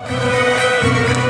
Música